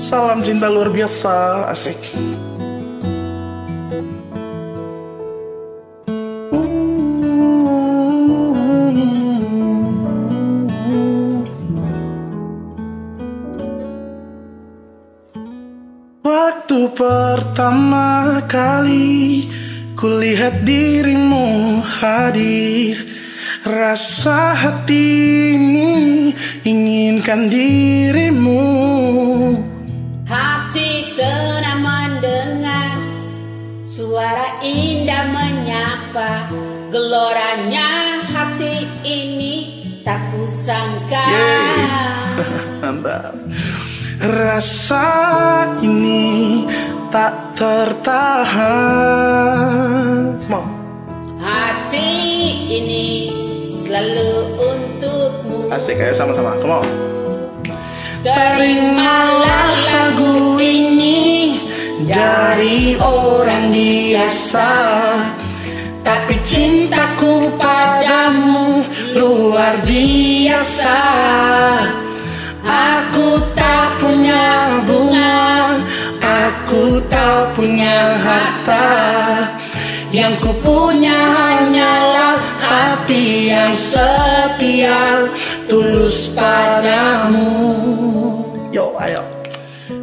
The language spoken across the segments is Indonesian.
Salam cinta luar biasa, asik. Waktu pertama kali kulihat dirimu hadir Rasa hati ini inginkan dirimu Geloranya hati ini tak kusangka. Rasa ini tak tertahan. Mau. Hati ini selalu untukmu. Asik kayak sama-sama. Come on. Terimalah lagu ini dari orang biasa Tapi cintaku padamu luar biasa. Aku tak punya bunga Aku tak punya harta. Yang ku punya hanyalah hati yang setia Tulus padamu. Yo, ayo.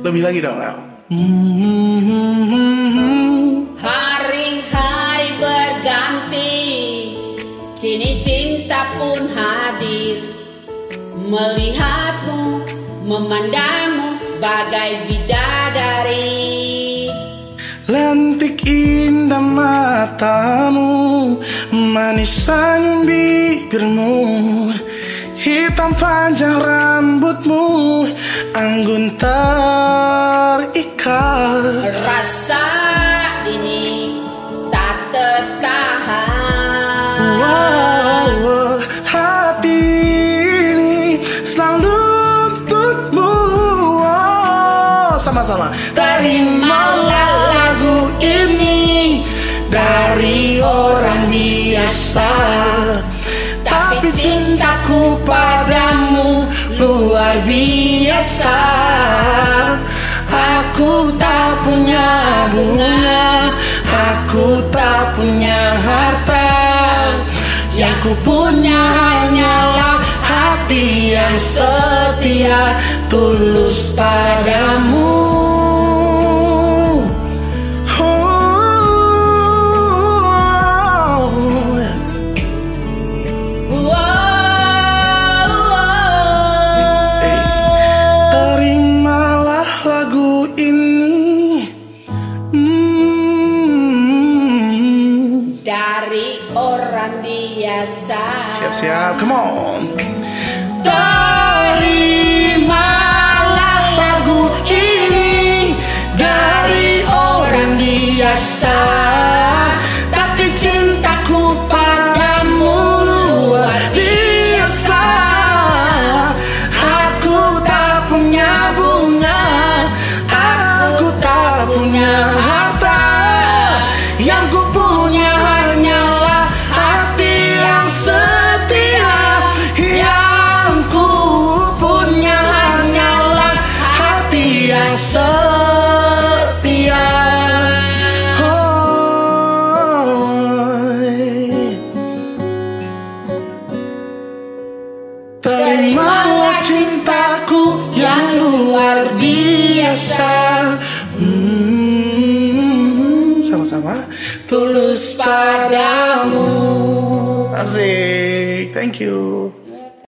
Lebih lagi dong, ayo Hari-hari Melihatmu, memandangmu bagai bidadari. Lentik indah matamu Manis senyum bibirmu Hitam panjang rambutmu Anggun terikat. Rasa ini tak tertahan. Wow, Sama-sama. Terimalah lagu ini dari orang biasa. Tapi cintaku padamu luar biasa. Aku tak punya bunga Aku tak punya harta. Yang ku punya hanyalah hati yang setia Tulus padamu biasa Siap-siap, come on. Terimalah Terimalah cintaku yang luar biasa? Hmm, Sama-sama. Tulus padamu. Asik, thank you